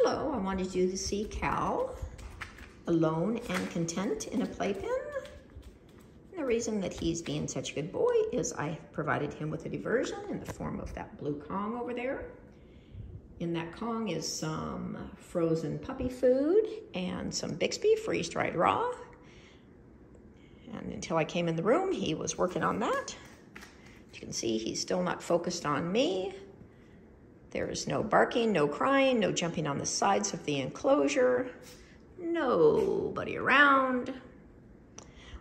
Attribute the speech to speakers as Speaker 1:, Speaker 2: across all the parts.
Speaker 1: Hello, I wanted you to see Cal alone and content in a playpen. And the reason that he's being such a good boy is I provided him with a diversion in the form of that blue Kong over there. In that Kong is some frozen puppy food and some Bixbi freeze-dried raw. And until I came in the room, he was working on that. As you can see, he's still not focused on me. There's no barking, no crying, no jumping on the sides of the enclosure, nobody around.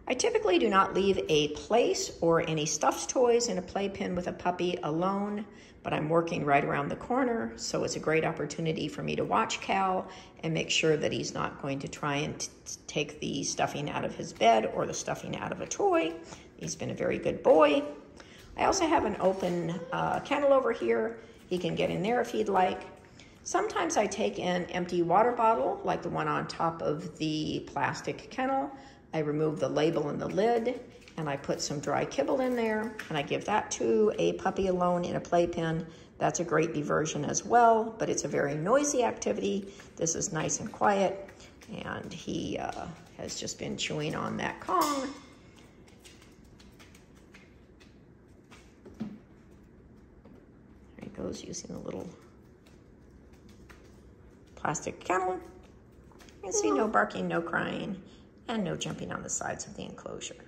Speaker 1: I typically do not leave a place or any stuffed toys in a playpen with a puppy alone, but I'm working right around the corner, so it's a great opportunity for me to watch Cal and make sure that he's not going to try and take the stuffing out of his bed or the stuffing out of a toy. He's been a very good boy. I also have an open uh, kennel over here he can get in there if he'd like. Sometimes I take an empty water bottle, like the one on top of the plastic kennel. I remove the label and the lid, and I put some dry kibble in there, and I give that to a puppy alone in a playpen. That's a great diversion as well, but it's a very noisy activity. This is nice and quiet, and he uh, has just been chewing on that Kong. Goes using a little plastic kennel. You can see no barking, no crying, and no jumping on the sides of the enclosure.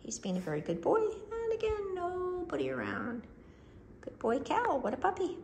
Speaker 1: He's being a very good boy, and again, nobody around. Good boy, Cal, what a puppy.